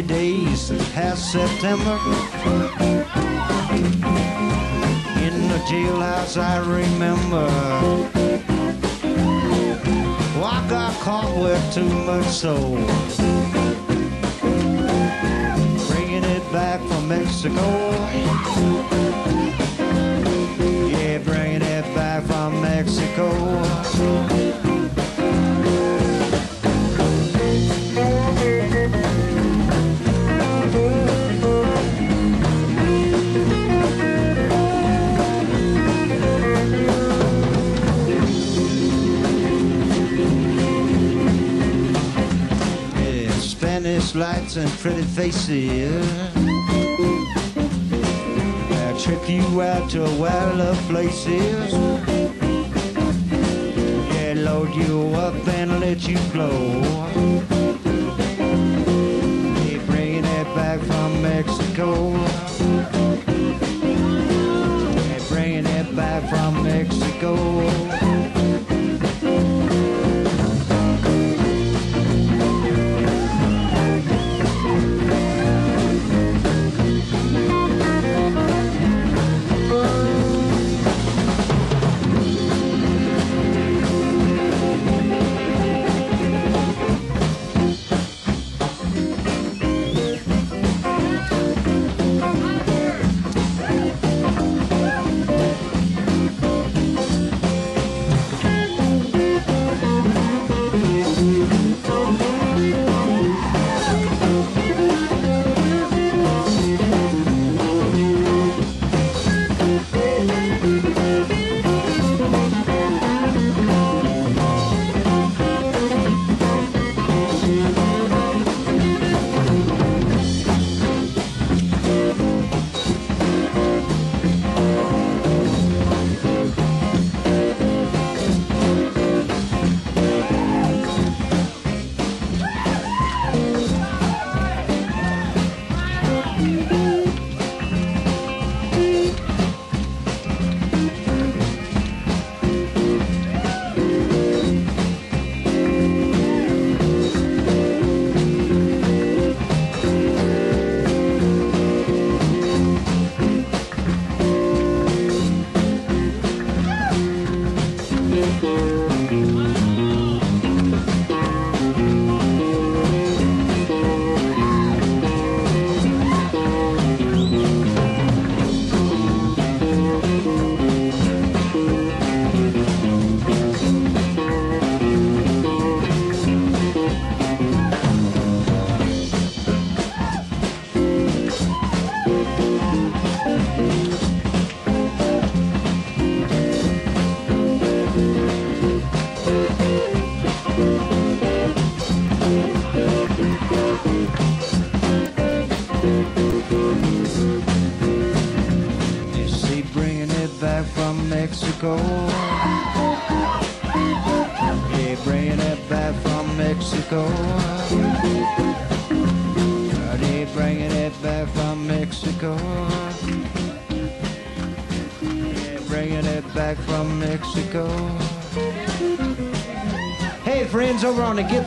Thirty days past September. In the jailhouse, I remember. Oh, I got caught with too much soul. Bringing it back from Mexico. Yeah, bringing it back from Mexico. And pretty faces. I trip you out to wild of places. Yeah, load you up and let you flow. Yeah, bringing it back from Mexico. Yeah, bringing it back from Mexico.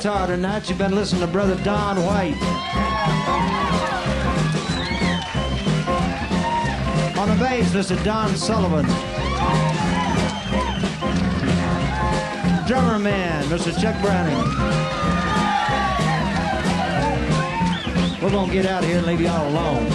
Guitar tonight, you've been listening to Brother Don White. On the bass, Mr. Don Sullivan. Drummer man, Mr. Chuck Browning. We're gonna get out of here and leave you all alone.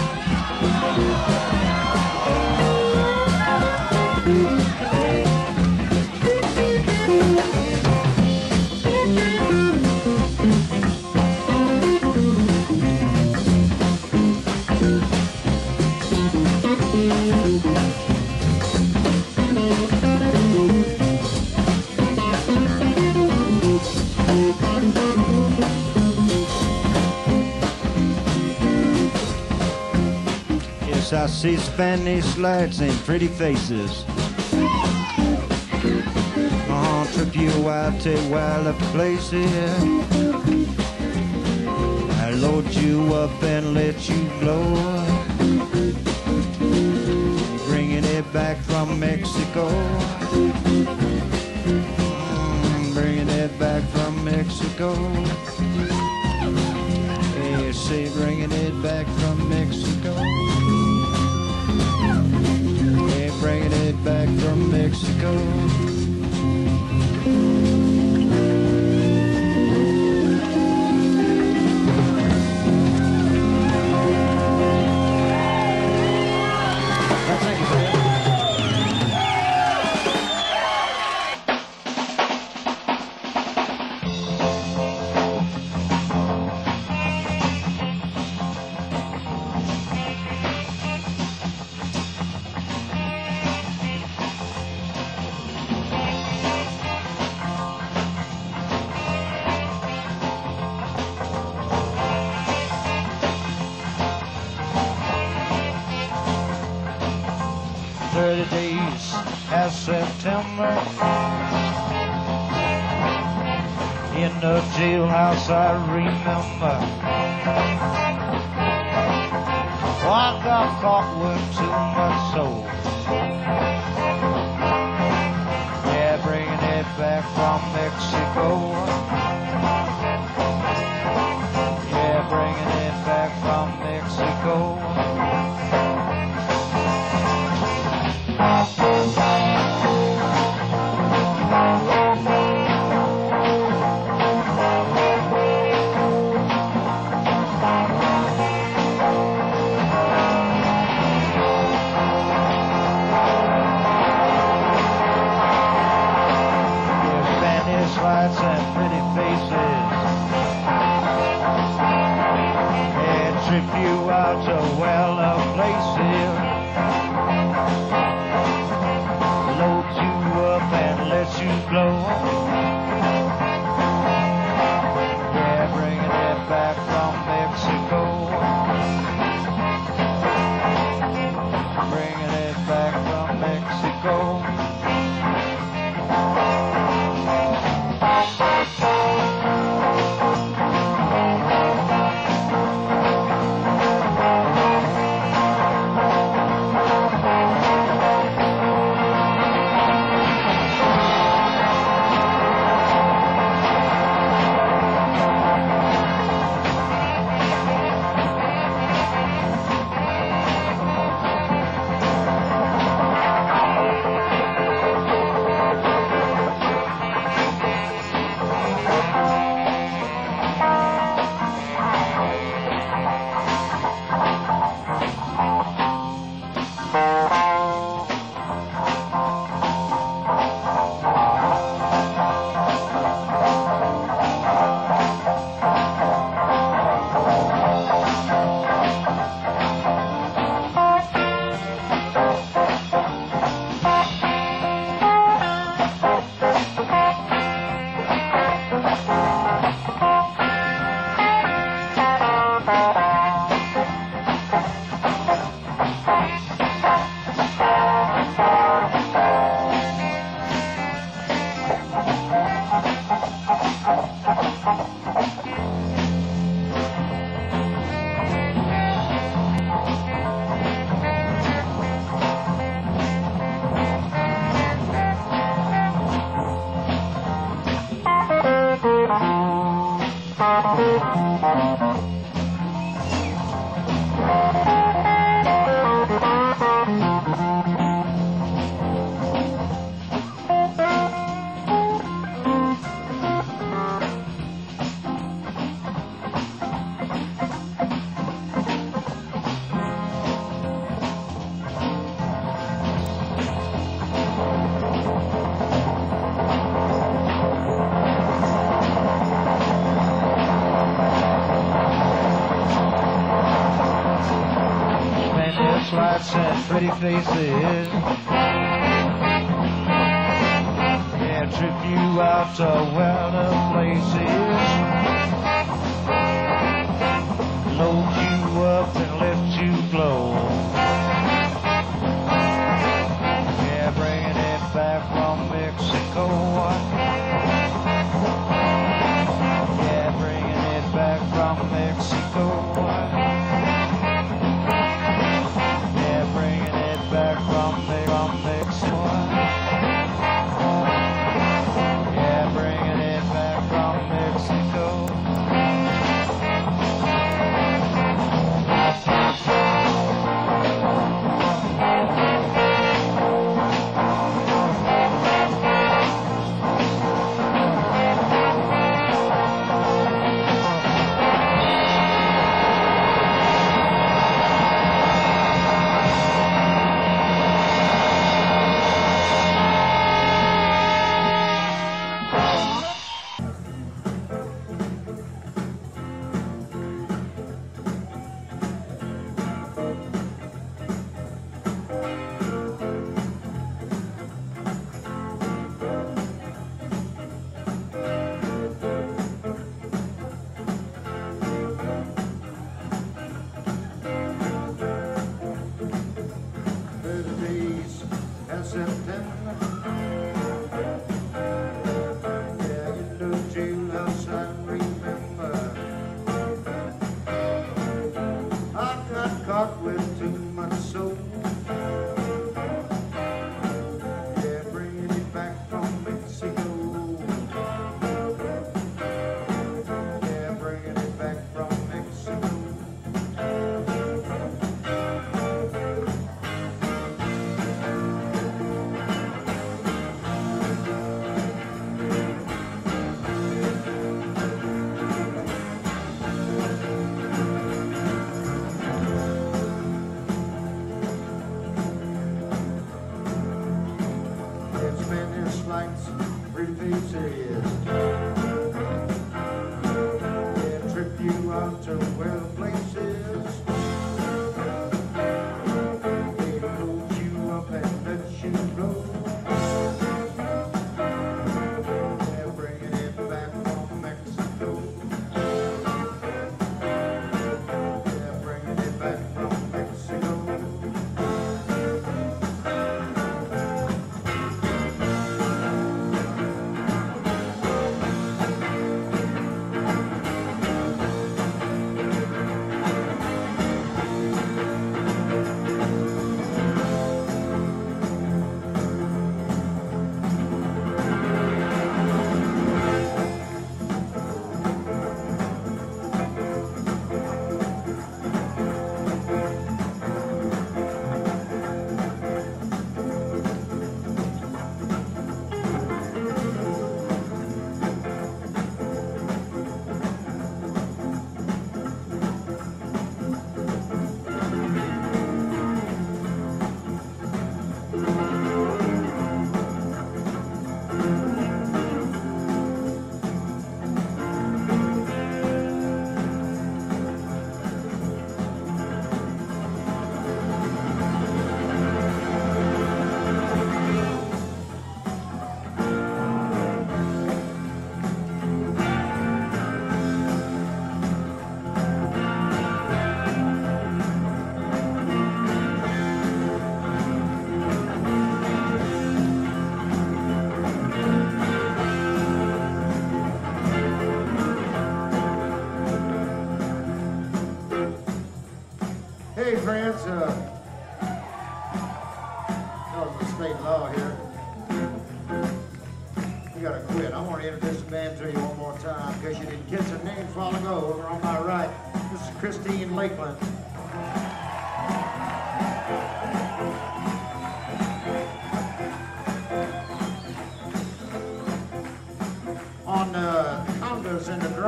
I see Spanish lights and pretty faces. Uh-huh, trip you out to wild places. I load you up and let you blow. Bringing it back from Mexico. Mm, bringing it back from Mexico. From Trip you out to well-known places. Load you up and let you blow. Pretty faces.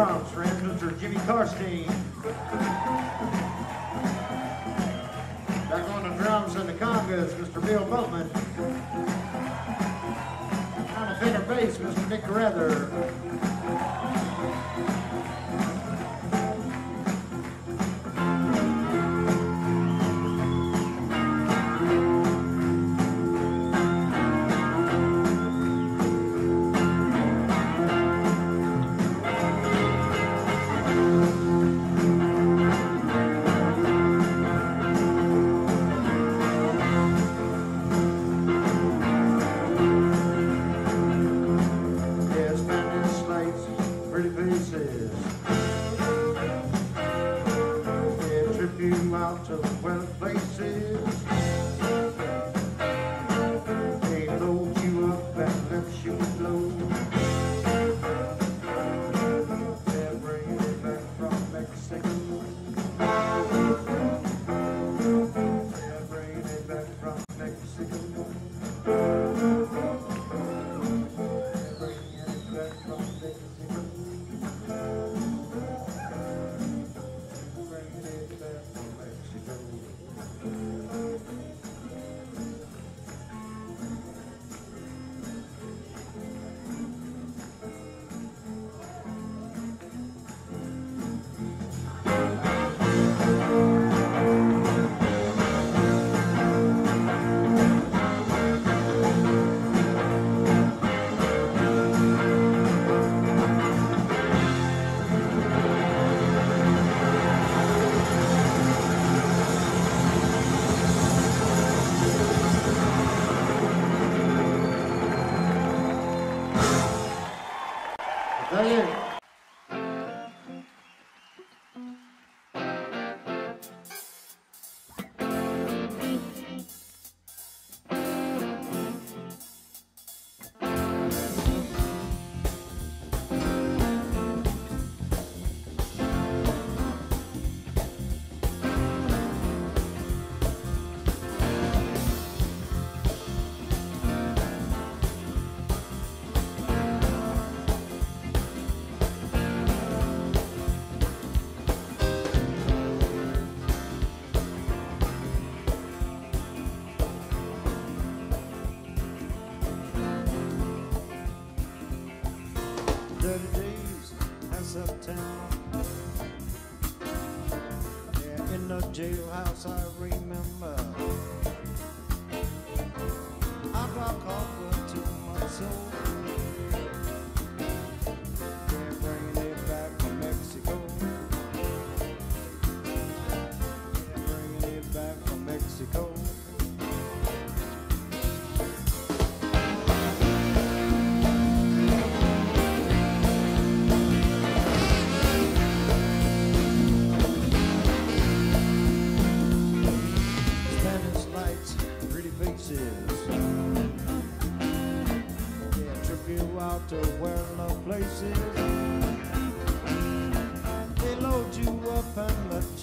drums for Mr. Jimmy Karstein. Back on the drums and the congas, Mr. Bill Bumpman. On the finger bass, Mr. Nick Carruthers.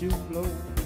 You blow.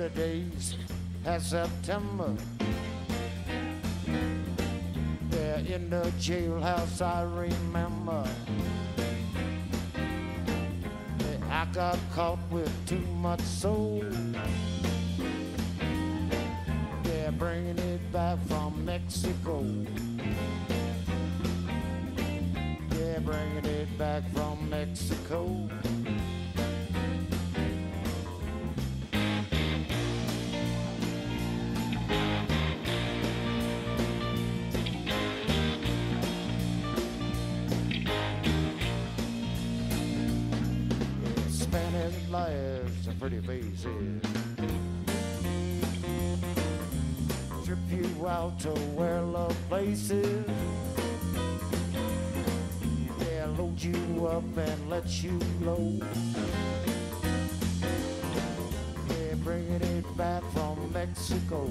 30 days has September. Yeah, in the jailhouse I remember. I got caught with too much soul. Yeah, bringing it back from Mexico. Yeah, bringing it back from Mexico. Pretty faces. Trip you out to where love places. Yeah, load you up and let you low. Yeah, bringing it back from Mexico.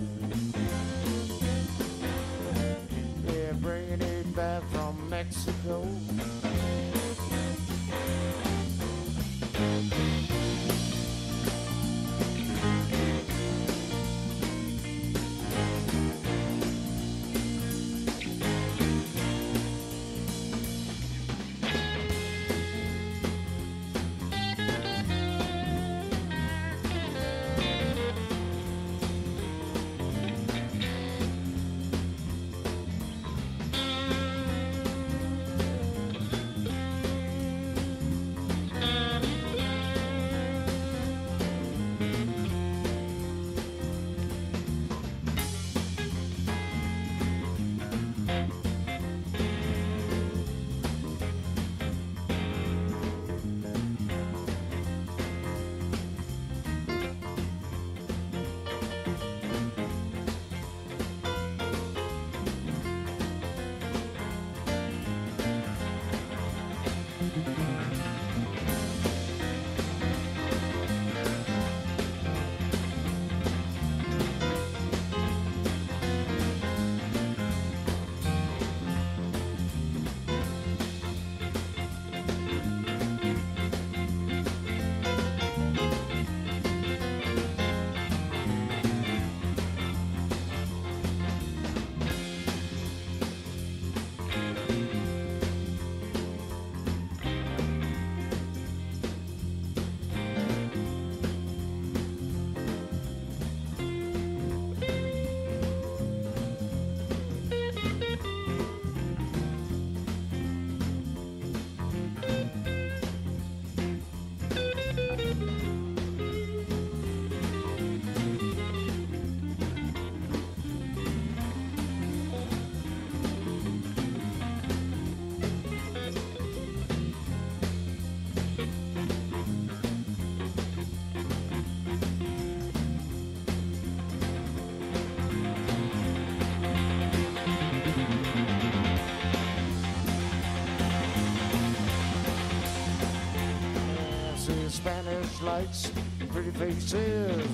Spanish lights, pretty faces.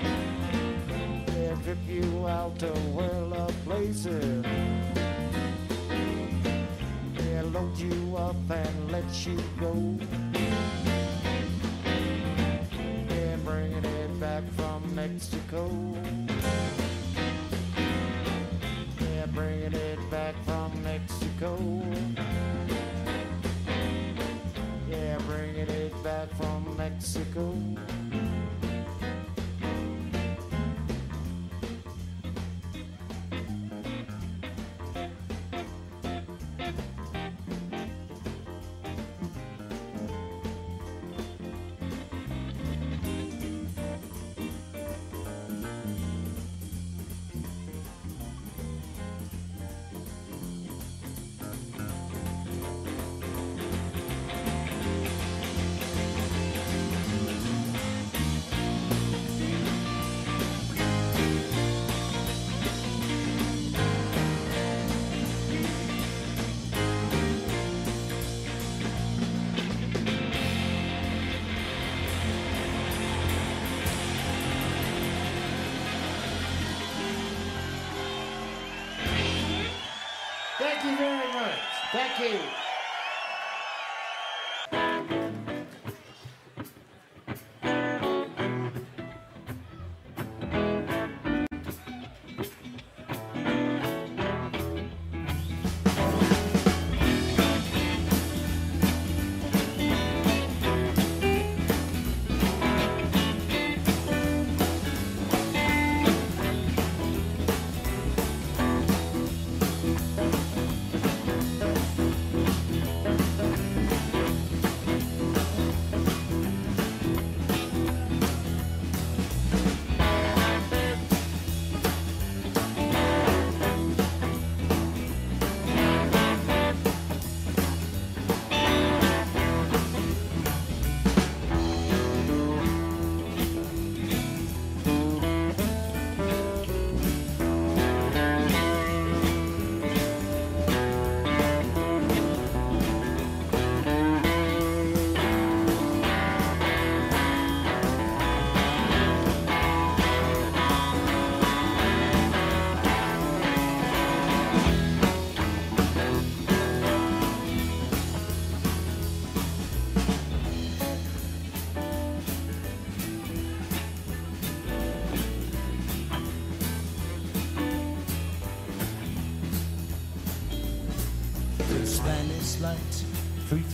Yeah, trip you out to world of places. Yeah, load you up and let you go.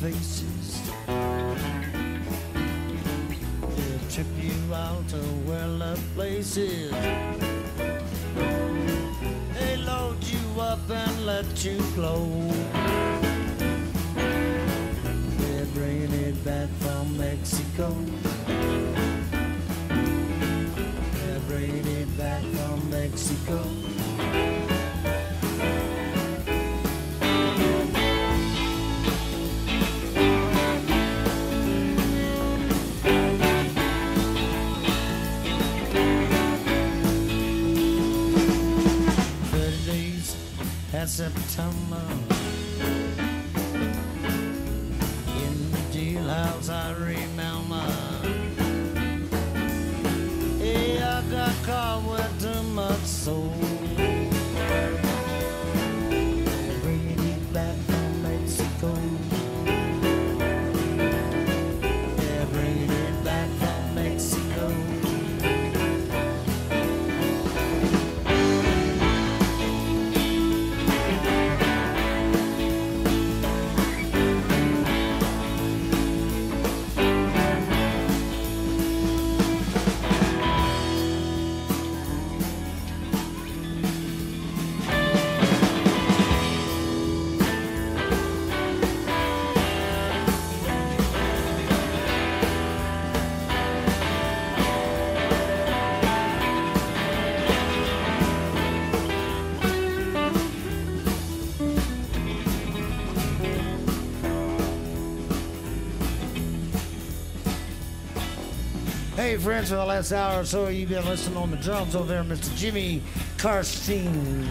Faces. They'll trip you out to well-loved places. They load you up and let you glow. They're bringing it back from Mexico. They're bringing it back from Mexico. September. Hey, friends, for the last hour or so, you've been listening on the drums over there, Mr. Jimmy Karstein.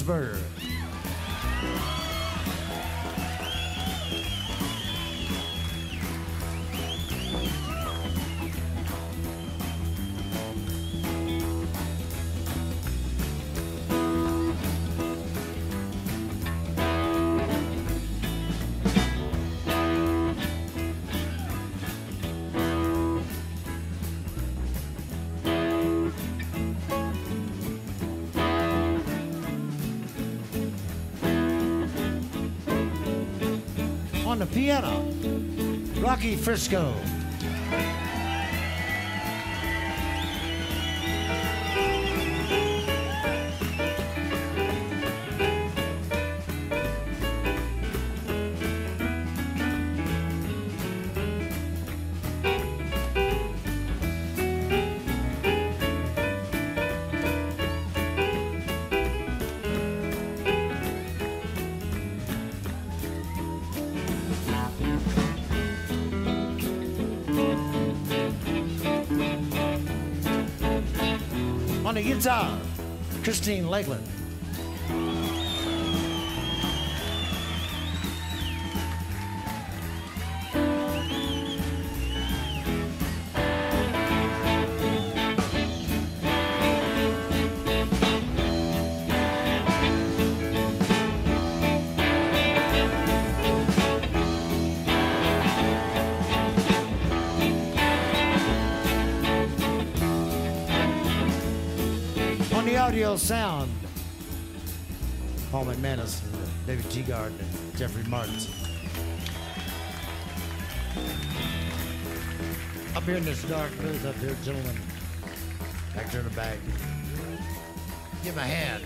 Bill On the piano, Rocky Frisco. Guitar, Christine Lakeland. Sound, Paul McManus, David G. And Jeffrey Martins. Up here in this dark booth, up here, gentlemen. Back there in the back. Give him a hand.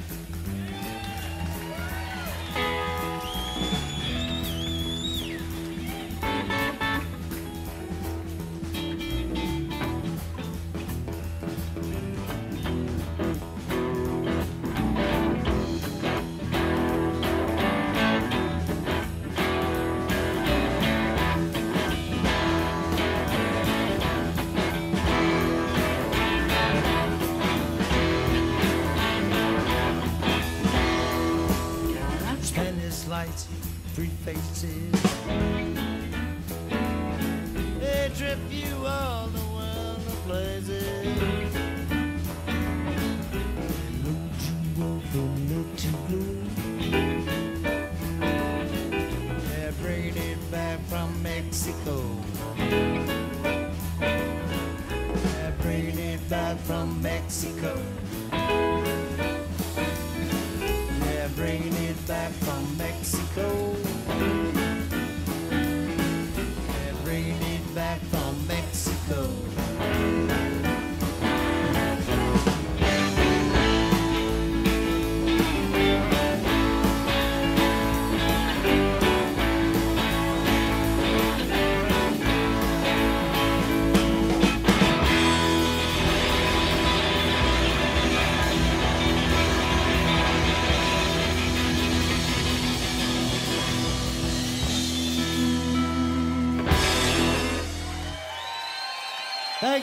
Faces.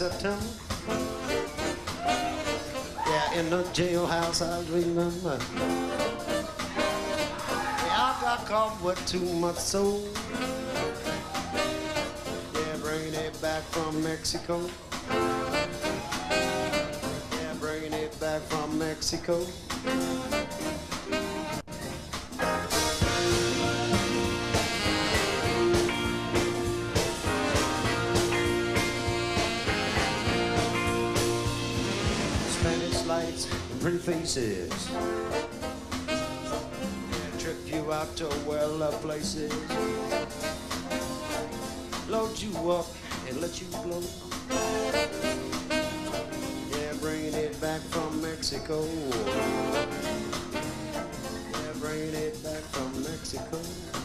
September. Yeah, in the jailhouse I remember. Yeah, I got caught with too much soul. Yeah, bringing it back from Mexico. Yeah, bringing it back from Mexico. Faces. Trip you out to well-loved places. Load you up and let you blow. Yeah, bringing it back from Mexico. Yeah, bringing it back from Mexico.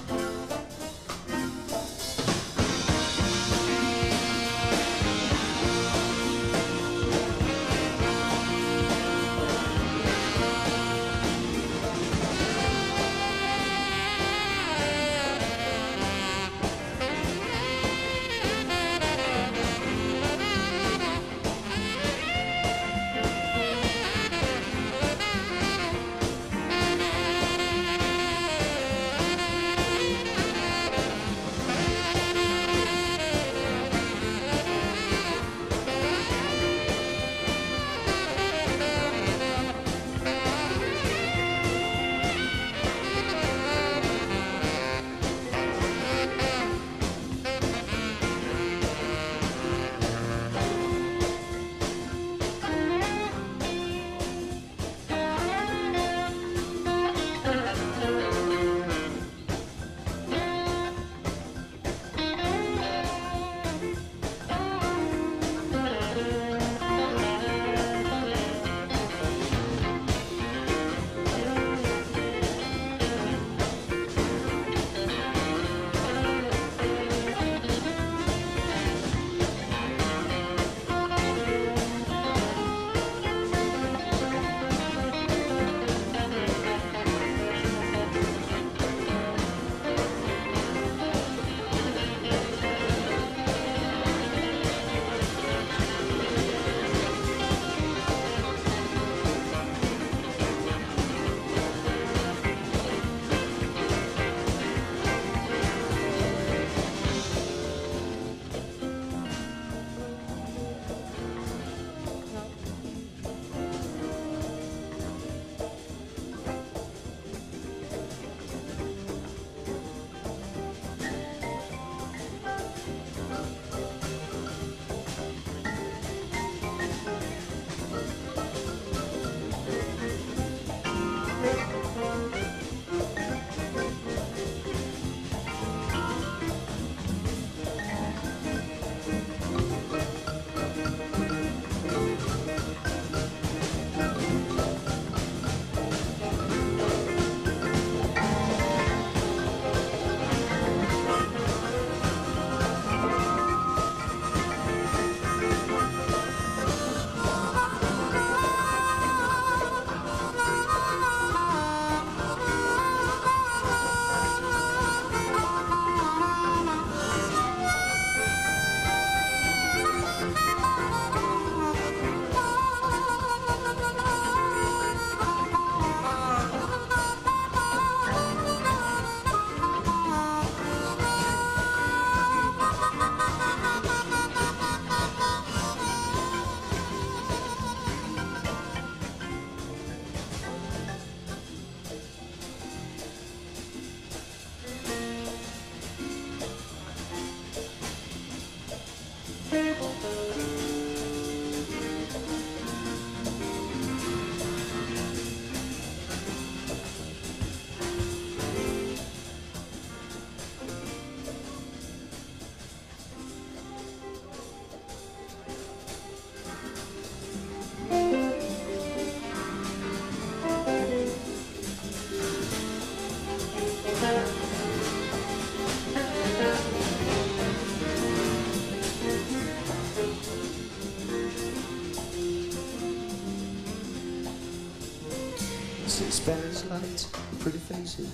Pretty faces.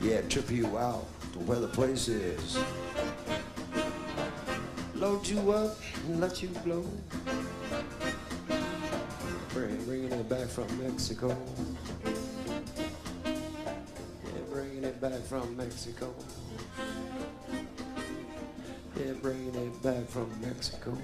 Yeah, trip you out to where the place is. Load you up and let you blow. Bring, bringing it back from Mexico. Yeah, bringing it back from Mexico. Yeah, bringing it back from Mexico.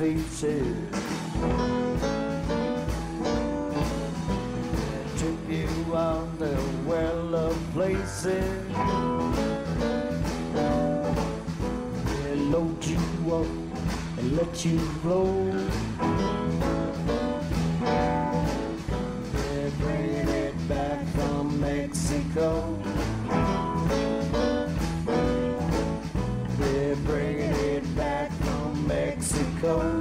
pieces. Took you on the well of places. They load you up and let you blow. go.